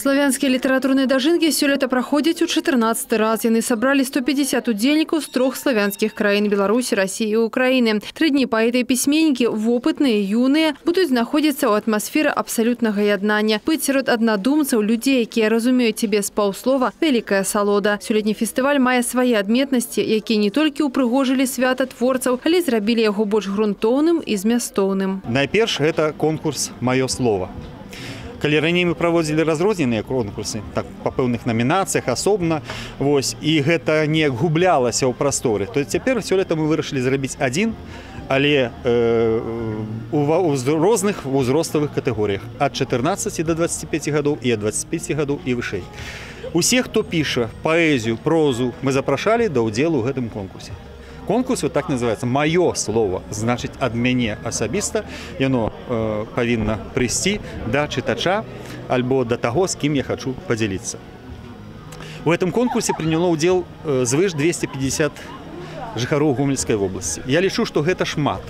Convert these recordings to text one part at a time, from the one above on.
Славянскія літаратурныя дажынкі сёлета праходзяць у 14 раз. Яны сабралі 150 удзельнікаў з трох славянскіх краін Беларусі, Расіі і Украіны. Тры дні паэты і пісьменнікі, вопытныя, юныя, будуць знаходзіцца ў атмасферы абсалютнага яднання. Быць сярод аднадумцаў, людзей, якія разумеюць цябе з паўслова, вялікая салода. Сёлетні фестываль мае свае адметнасці, якія не толькі ўпрыгожылі свята творцаў, але зрабілі яго больш грунтоўным і змястоўным. Найперш гэта конкурс маё слова. Калі раней мы праводзілі разрозненыя конкурсы так па пэўных намінацыях асобна вось і гэта не гублялася ў прасторы то цяпер сёлета мы вырашылі зрабіць адзін але э, у, у розных узроставых катэгорыях ад 14 до 25 гадоў і ад 25 гадоў і вышэй. Усе хто піша паэзію прозу мы запрашалі да ўдзелу ў гэтым конкурсе конкурс вот так называется маё слово значыць ад мяне асабіста яно э, павінна прыйсці да чытача альбо да таго з кім я хочу подзяліцца у этом конкурсе прыняло ўдзел э, звыш 250 жыхароў гомельскай вобласці я лічу што гэта шмат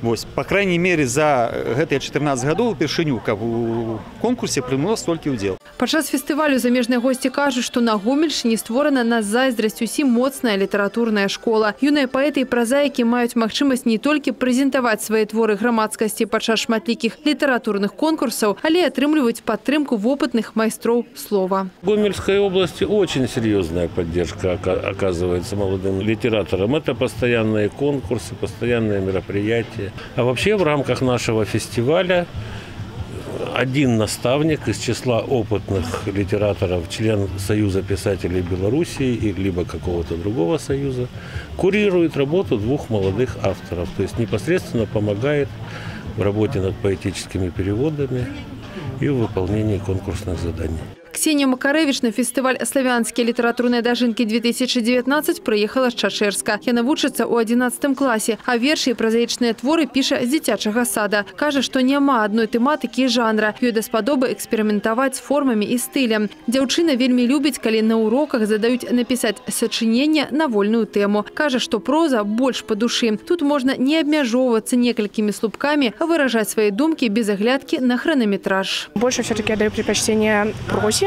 Вось, по крайней мере за гэтыя 14 гадоў упершыню каб у конкурсе прымало столькі ўдзел Падчас фестывалю замежныя госці кажуць, што на Гомельшыне створана на зайздрасць усім моцная літаратурная школа. Юныя паэты і празаікі маюць магчымасць не толькі прэзентаваць свае творы грамадскасці падчас шматлікіх літаратурных конкурсаў, але і атрымліваюць падтрымку вопытных майстроў слова. В Гомельской области очень серьезная поддержка оказывается молодым литераторам. Это постоянные конкурсы, постоянные мероприятия. А вообще в рамках нашего фестиваля один наставник из числа опытных литераторов, член Союза писателей Белоруссии либо какого-то другого союза, курирует работу двух молодых авторов, то есть непосредственно помогает в работе над поэтическими переводами и в выполнении конкурсных заданий. Ксения Макаревич на фестываль «Славянские литературные дажинки-2019» приехала з Чачэрска. Яна вучыцца ў 11 класе, а вершы і празаічныя творы піша з дзіцячага сада. Кажа, што няма адной тэматыкі і жанра. Ёй даспадобы эксперыментаваць з формамі і стылем. Дзяўчына вельмі любіць, калі на уроках задаюць напісаць сачыненне на вольную тэму. Кажа, што проза больш па душы. Тут можна не абмяжоўвацца некалькімі слупкамі, а выражаць свае думкі без аглядкі на хронометраж. Больше все-таки я даю предпочтение прозе,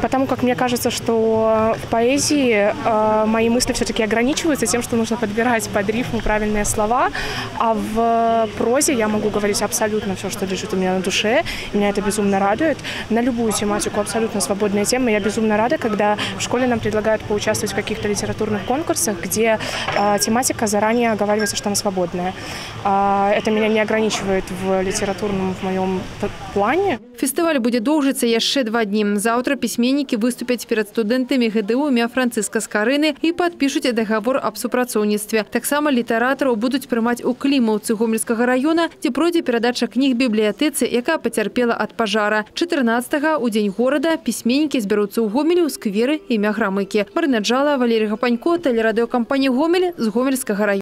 потому как мне кажется, что в поэзии э, мои мысли все-таки ограничиваются тем, что нужно подбирать под рифму правильные слова, а в прозе я могу говорить абсолютно все, что лежит у меня на душе, и меня это безумно радует. На любую тематику абсолютно свободные темы. Я безумно рада, когда в школе нам предлагают поучаствовать в каких-то литературных конкурсах, где э, тематика заранее оговаривается, что она свободная. Э, это меня не ограничивает в литературном в моем плане. Фестываль будет доўжыцца яшчэ два дні. Заўтра пісьменнікі выступяць перад студэнтамі ГДУ імя Францыска Скарыны і падпішуць дагавор аб супрацоўніцтве. Таксама літаратараў будуць прымаць у клімаўцы гомельскага раёна, дзе пройдзе перадача кніг бібліятэцы, якая пацярпела ад пажара. 14 у дзень горада пісьменнікі збяруцца ў гомелі ў скверы імя грамыкі. Марына Джала, Валерій Гапанько, тэлерадыёкампанія Гомель з гомельскага раёна.